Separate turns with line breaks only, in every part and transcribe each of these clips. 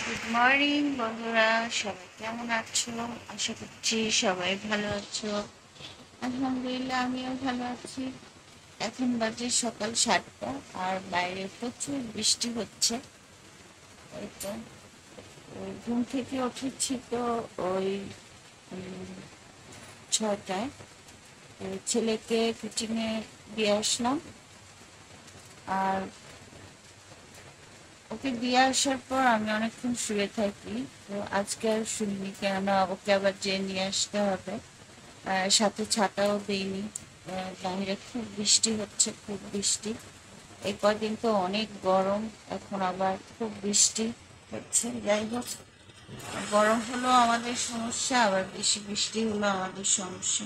Good morning বন্ধুরা। সবাই কেমন আছো? আশা করছি সবাই ভালো আছো। আলহামদুলিল্লাহ, আমিও ভালো আছি। এখন বাজে সকাল সাতটা, আর বাইরে প্রচুর বৃষ্টি হচ্ছে। এই তো। ওই ঘুম থেকে উঠেছি তো ওই ছটায় ছেলেকে কোচিংয়ে দিয়ে আসলাম। আর ওকে দিয়ে আসার পর আমি অনেকক্ষণ শুয়ে থাকি। তো আজকে আর শুনিনি কেননা ওকে আবার যে নিয়ে আসতে হবে। সাথে ছাতাও দিইনি। বাইরে খুব বৃষ্টি হচ্ছে, খুব বৃষ্টি। এই কদিন তো অনেক গরম, এখন আবার খুব বৃষ্টি হচ্ছে। যাই হোক, গরম হলো আমাদের সমস্যা, আবার বেশি বৃষ্টি হলো আমাদের সমস্যা।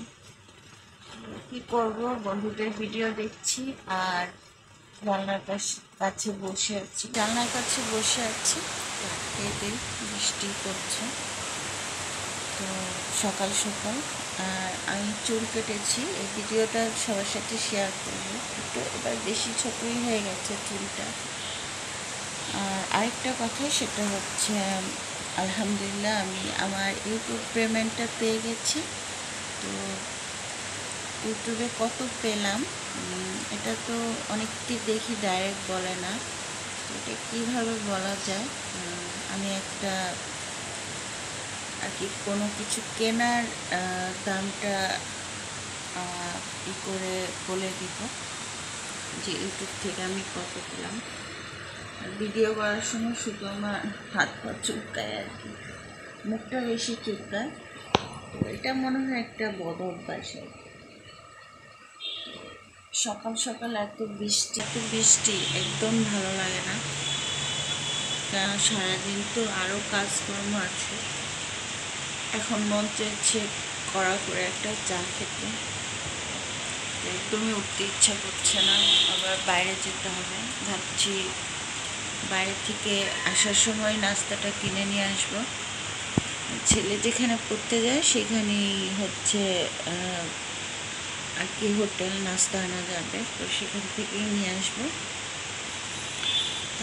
কি করব? বন্ধুদের ভিডিও দেখছি, আর জানলার কাছ- বসে আছি। জানলার কাছে বসে আছি। এতে বৃষ্টি করছে তো সকাল সকাল, আর আমি চুল কেটেছি। এই ভিডিওটা সবার সাথে শেয়ার করব। একটু এবার বেশি ছোটই হয়ে গেছে চুলটা। আর আরেকটা কথা সেটা হচ্ছে, আলহামদুলিল্লাহ আমি আমার ইউটিউব পেমেন্টটা পেয়ে গেছি। তো ইউটিউবে কত পেলাম? এটা তো অনেকটি দেখি ডাইরেক্ট বলে না। এটা কীভাবে বলা যায়? আমি একটা আর কি কোনো কিছু কেনার দামটা ই করে বলে দিব যে ইউটিউব থেকে আমি কত পেলাম। ভিডিও করার সময় শুধু আমার হাত পা চুলকায় আর কি। মুখটা বেশি চুলকায়। তো এটা মনে হয় একটা বদ অভ্যাস আর কি। সকাল সকাল এত বৃষ্টি এত বৃষ্টি, একদম ভালো লাগে না। সারাদিন তো আরও কাজকর্ম আছে। এখন মন চাইছে কড়া করে একটা চা খেতে। একদমই উঠতে ইচ্ছা করছে না। আবার বাইরে যেতে হবে। ভাবছি বাইরে থেকে আসার সময় নাস্তাটা কিনে নিয়ে আসব। ছেলে যেখানে পড়তে যায়, সেখানেই হচ্ছে আর কি হোটেল নাস্তা আনা যাবে, তো সেখান থেকেই নিয়ে আসব।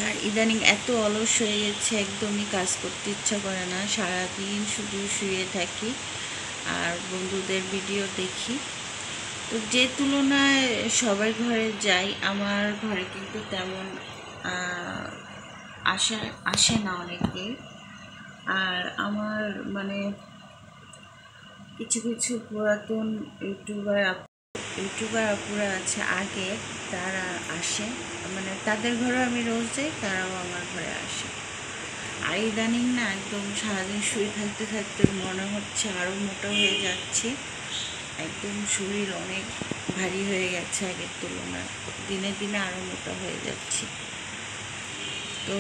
আর ইদানিং এত অলস হয়ে গেছে, একদমই কাজ করতে ইচ্ছা করে না। সারাদিন শুধু শুয়ে থাকি আর বন্ধুদের ভিডিও দেখি। তো যে তুলনায় সবার ঘরে যাই, আমার ঘরে কিন্তু তেমন আসা, আসে না অনেকেই। আর আমার মানে কিছু কিছু পুরাতন ইউটিউবার ইউটিউবার আপুরা আছে, আগে তারা আসে। মানে তাদের ঘরেও আমি রোজ যাই, তারাও আমার ঘরে আসে। আর ইদানিং না একদম সারাদিন শুয়ে থাকতে থাকতে মনে হচ্ছে আরও মোটা হয়ে যাচ্ছে। একদম শরীর অনেক ভারী হয়ে গেছে আগের তুলনায়। দিনে দিনে আরও মোটা হয়ে যাচ্ছে। তো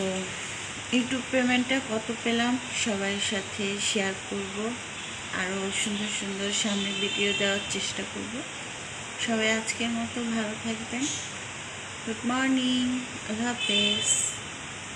ইউটিউব পেমেন্টটা কত পেলাম সবার সাথে শেয়ার করব। আরও সুন্দর সুন্দর সামনে ভিডিও দেওয়ার চেষ্টা করব। সবাই আজকের মতো ভালো থাকবেন গুড মর্নিং আল্লাহ হাফেজ